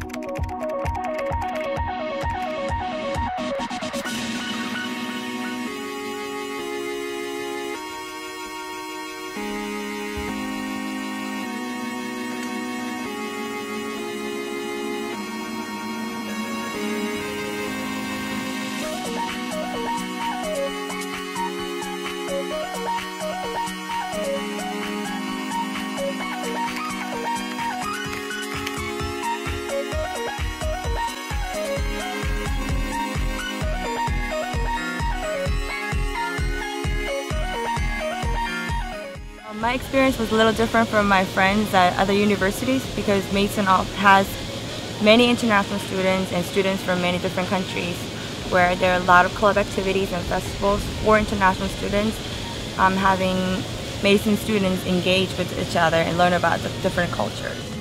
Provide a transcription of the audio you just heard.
Thank you. My experience was a little different from my friends at other universities because Mason has many international students and students from many different countries where there are a lot of club activities and festivals for international students. Um, having Mason students engage with each other and learn about the different cultures.